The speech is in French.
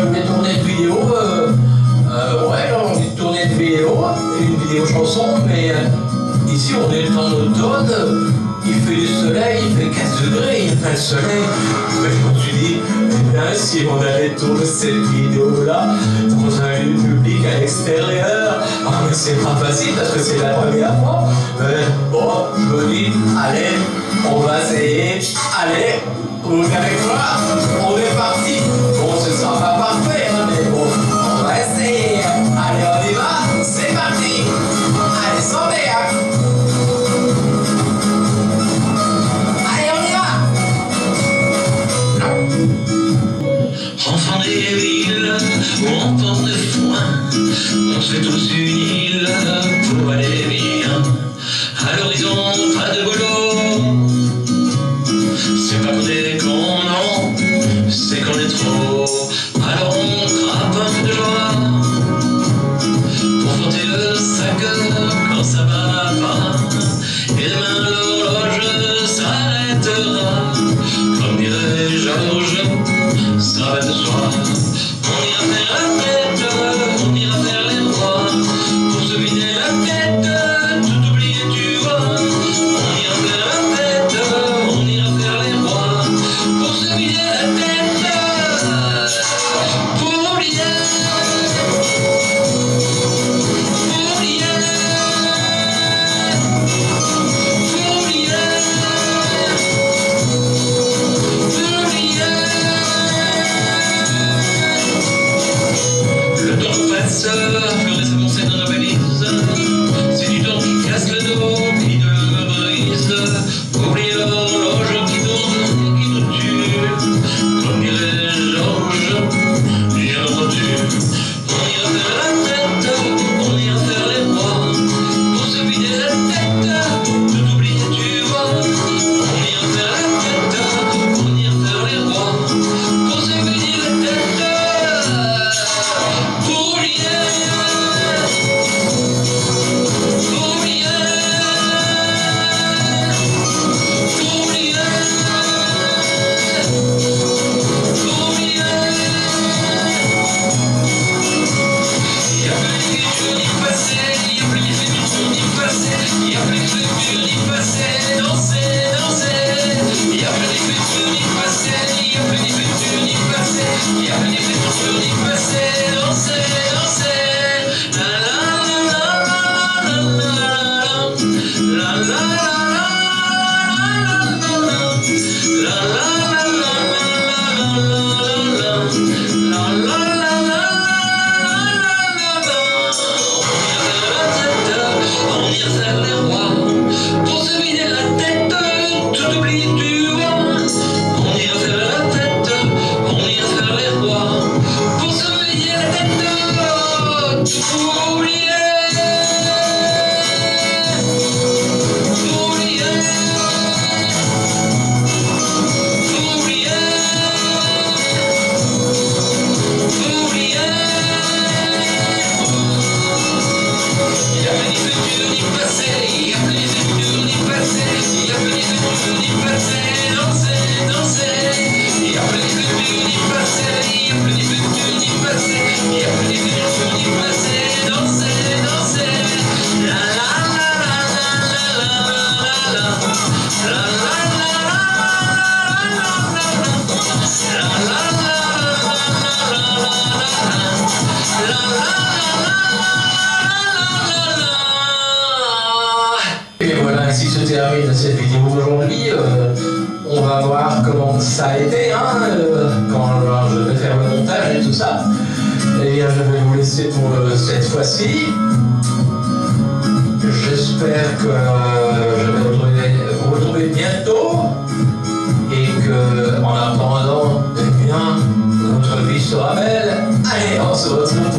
Euh, des tournées de vidéos, euh, euh, ouais, on dit tournées de vidéos, une vidéo chanson, mais ici on est en automne, il fait du soleil, il fait 15 degrés, il fait le soleil. Mais je me suis dit, eh si on allait tourner cette vidéo-là dans un public à l'extérieur, ah, c'est pas facile parce que c'est la première fois. Bon, je me dis, allez, on va essayer, allez, avec moi, on est parti. ainsi se termine cette vidéo aujourd'hui, euh, on va voir comment ça a été hein, euh, quand je vais faire le montage et tout ça. Et bien, je vais vous laisser pour euh, cette fois-ci. J'espère que je vais vous retrouver bientôt et que en attendant, eh bien, notre vie sera belle. Allez, on se retrouve.